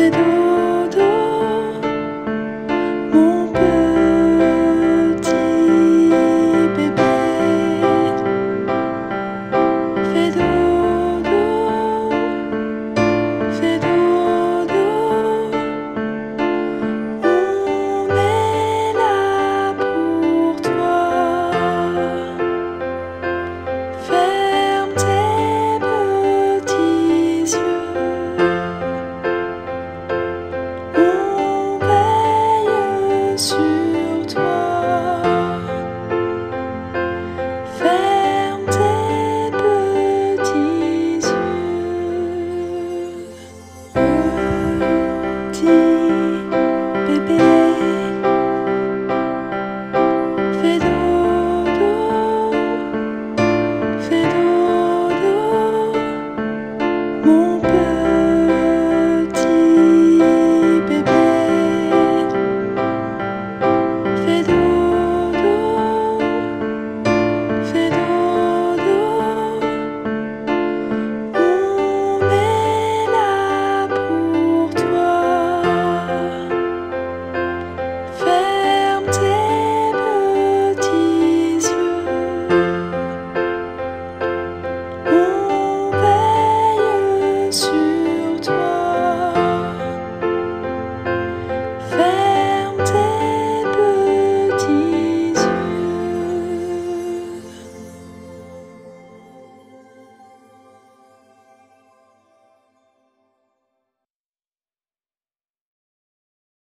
if it